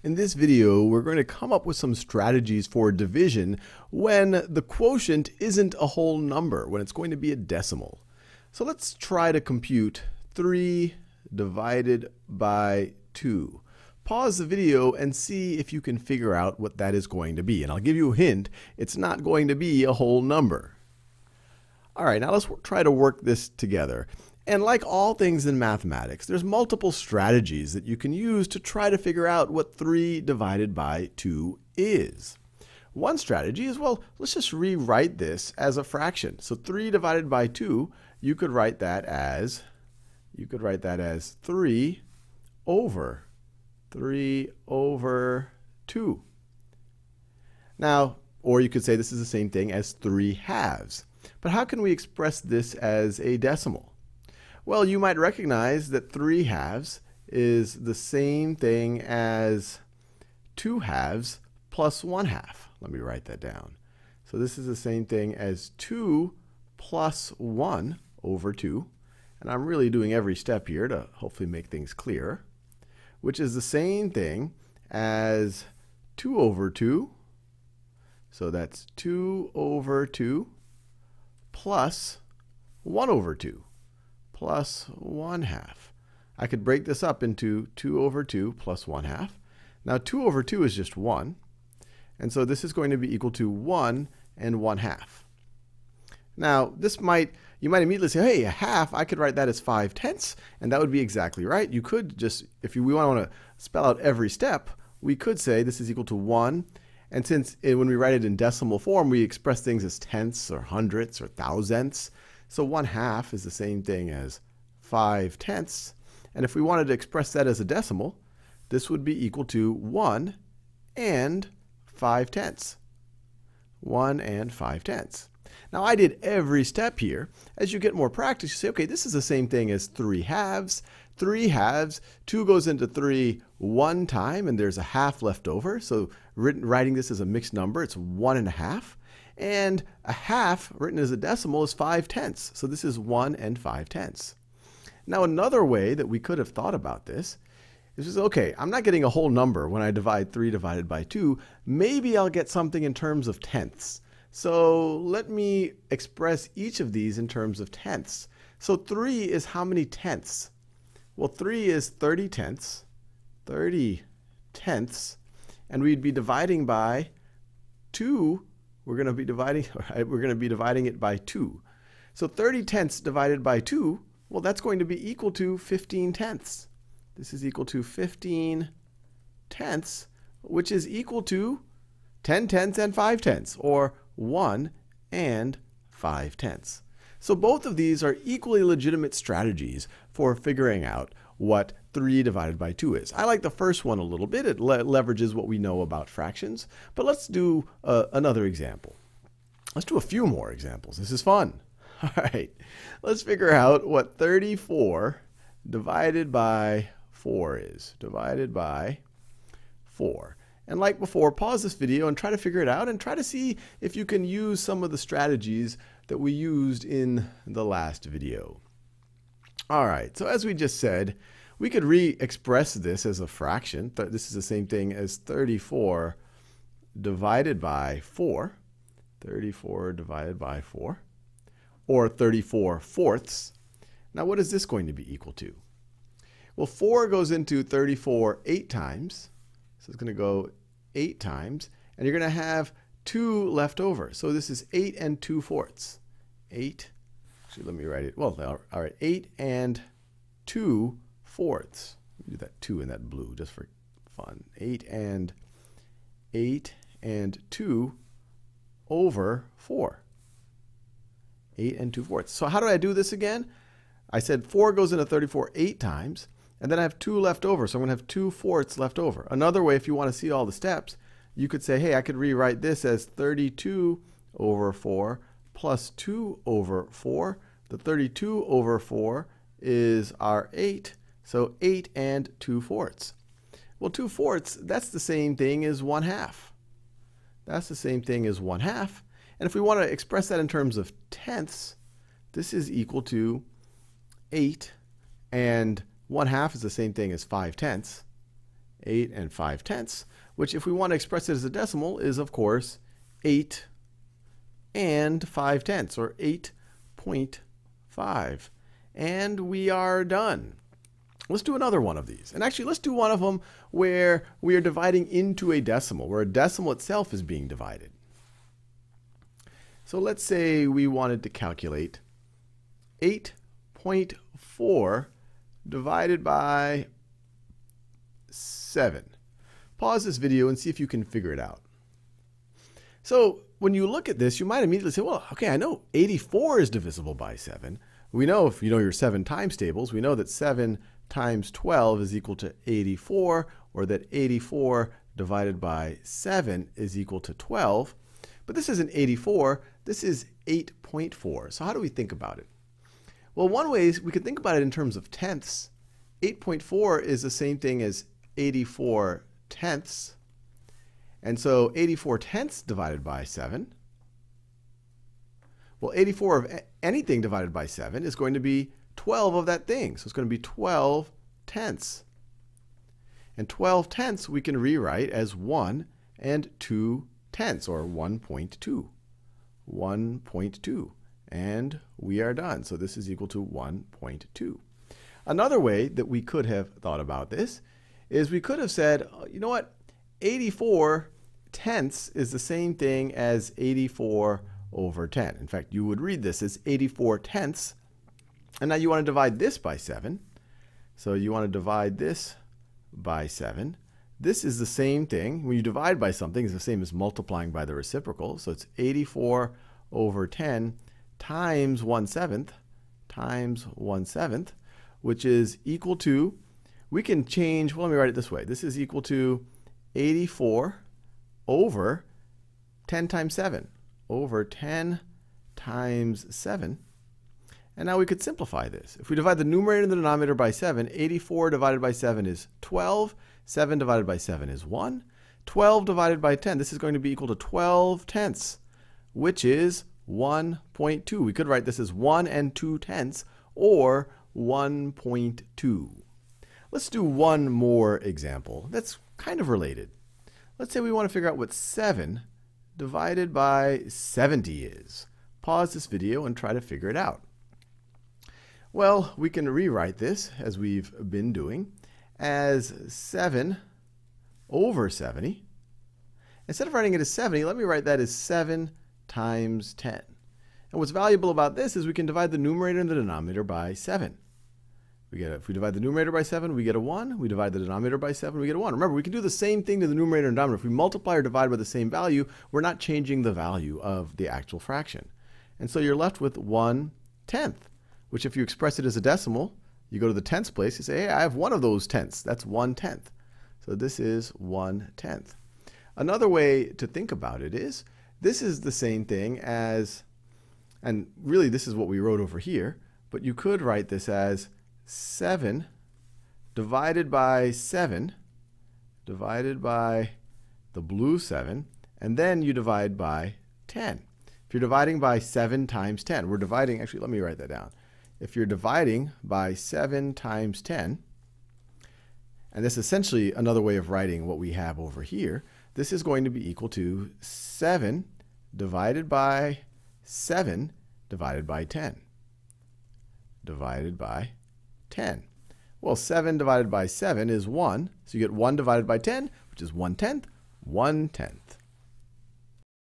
In this video, we're going to come up with some strategies for division when the quotient isn't a whole number, when it's going to be a decimal. So let's try to compute 3 divided by 2. Pause the video and see if you can figure out what that is going to be. And I'll give you a hint, it's not going to be a whole number. All right, now let's try to work this together. And like all things in mathematics, there's multiple strategies that you can use to try to figure out what 3 divided by 2 is. One strategy is, well, let's just rewrite this as a fraction. So 3 divided by 2, you could write that as, you could write that as 3 over 3 over 2. Now, or you could say this is the same thing as 3 halves. But how can we express this as a decimal? Well, you might recognize that 3 halves is the same thing as 2 halves plus 1 half. Let me write that down. So this is the same thing as 2 plus 1 over 2. And I'm really doing every step here to hopefully make things clear, which is the same thing as 2 over 2. So that's 2 over 2 plus 1 over 2 plus 1 half. I could break this up into 2 over 2 plus 1 half. Now 2 over 2 is just 1. And so this is going to be equal to 1 and 1 half. Now this might, you might immediately say, hey, a half, I could write that as 5 tenths. And that would be exactly right. You could just, if you, we want to spell out every step, we could say this is equal to 1. And since it, when we write it in decimal form, we express things as tenths or hundredths or thousandths. So 1 half is the same thing as 5 tenths. And if we wanted to express that as a decimal, this would be equal to 1 and 5 tenths. 1 and 5 tenths. Now I did every step here. As you get more practice, you say, okay, this is the same thing as 3 halves. 3 halves, 2 goes into 3 one time, and there's a half left over. So writing this as a mixed number, it's 1 and a half. And a half, written as a decimal, is 5 tenths. So this is 1 and 5 tenths. Now another way that we could have thought about this is just, okay, I'm not getting a whole number when I divide 3 divided by 2. Maybe I'll get something in terms of tenths. So let me express each of these in terms of tenths. So 3 is how many tenths? Well, 3 is 30 tenths. 30 tenths. And we'd be dividing by 2 we're going to be dividing, we're going to be dividing it by 2. So 30 tenths divided by 2, well, that's going to be equal to 15 tenths. This is equal to 15 tenths, which is equal to 10 tenths and 5 tenths, or 1 and 5 tenths. So both of these are equally legitimate strategies for figuring out what 3 divided by 2 is. I like the first one a little bit. It le leverages what we know about fractions. But let's do uh, another example. Let's do a few more examples. This is fun. All right, let's figure out what 34 divided by 4 is. Divided by 4. And like before, pause this video and try to figure it out and try to see if you can use some of the strategies that we used in the last video. All right, so as we just said, we could re-express this as a fraction. This is the same thing as 34 divided by 4. 34 divided by 4. Or 34 fourths. Now what is this going to be equal to? Well, 4 goes into 34 eight times. So it's going to go 8 times. And you're going to have 2 left over. So this is 8 and 2 fourths. 8 Actually, let me write it. Well, all right, 8 and 2 fourths. Let me do that 2 in that blue just for fun. 8 and 8 and 2 over 4. 8 and 2 fourths. So how do I do this again? I said 4 goes into 34 8 times, and then I have 2 left over, so I'm going to have 2 fourths left over. Another way, if you want to see all the steps, you could say, hey, I could rewrite this as 32 over 4 plus 2 over 4. The 32 over 4 is our 8, so 8 and 2 fourths. Well, 2 fourths, that's the same thing as 1 half. That's the same thing as 1 half. And if we want to express that in terms of tenths, this is equal to 8, and 1 half is the same thing as 5 tenths. 8 and 5 tenths, which if we want to express it as a decimal is, of course, 8 and 5 tenths, or 8.5. And we are done. Let's do another one of these. And actually, let's do one of them where we are dividing into a decimal, where a decimal itself is being divided. So let's say we wanted to calculate 8.4 divided by 7. Pause this video and see if you can figure it out. So when you look at this, you might immediately say, well, okay, I know 84 is divisible by 7. We know if you know your 7 times tables, we know that 7 times 12 is equal to 84, or that 84 divided by 7 is equal to 12. But this isn't 84, this is 8.4. So how do we think about it? Well, one way is we could think about it in terms of tenths. 8.4 is the same thing as 84 tenths. And so 84 tenths divided by 7. Well, 84 of anything divided by 7 is going to be 12 of that thing. So it's going to be 12 tenths. And 12 tenths we can rewrite as 1 and 2 tenths, or 1.2. 1.2. And we are done. So this is equal to 1.2. Another way that we could have thought about this is we could have said, uh, you know what, 84 tenths is the same thing as 84 over 10. In fact, you would read this as 84 tenths and now you want to divide this by 7. So you want to divide this by 7. This is the same thing. When you divide by something, it's the same as multiplying by the reciprocal. So it's 84 over 10 times 1 seventh times 1 seventh, which is equal to, we can change, well, let me write it this way. This is equal to 84 over 10 times 7, over 10 times 7 and now we could simplify this. If we divide the numerator and the denominator by 7, 84 divided by 7 is 12. 7 divided by 7 is 1. 12 divided by 10, this is going to be equal to 12 tenths, which is 1.2. We could write this as 1 and 2 tenths, or 1.2. Let's do one more example that's kind of related. Let's say we want to figure out what 7 divided by 70 is. Pause this video and try to figure it out. Well, we can rewrite this, as we've been doing, as 7 over 70. Instead of writing it as 70, let me write that as 7 times 10. And what's valuable about this is we can divide the numerator and the denominator by 7. We get a, if we divide the numerator by 7, we get a 1. We divide the denominator by 7, we get a 1. Remember, we can do the same thing to the numerator and denominator. If we multiply or divide by the same value, we're not changing the value of the actual fraction. And so you're left with 1 tenth which if you express it as a decimal, you go to the tenths place, you say, hey, I have one of those tenths. That's one tenth. So this is one tenth. Another way to think about it is, this is the same thing as, and really this is what we wrote over here, but you could write this as 7 divided by 7 divided by the blue 7, and then you divide by 10. If you're dividing by 7 times 10, we're dividing, actually, let me write that down if you're dividing by 7 times 10, and this is essentially another way of writing what we have over here, this is going to be equal to 7 divided by 7 divided by 10. Divided by 10. Well, 7 divided by 7 is 1, so you get 1 divided by 10, which is 1 tenth, 1 tenth.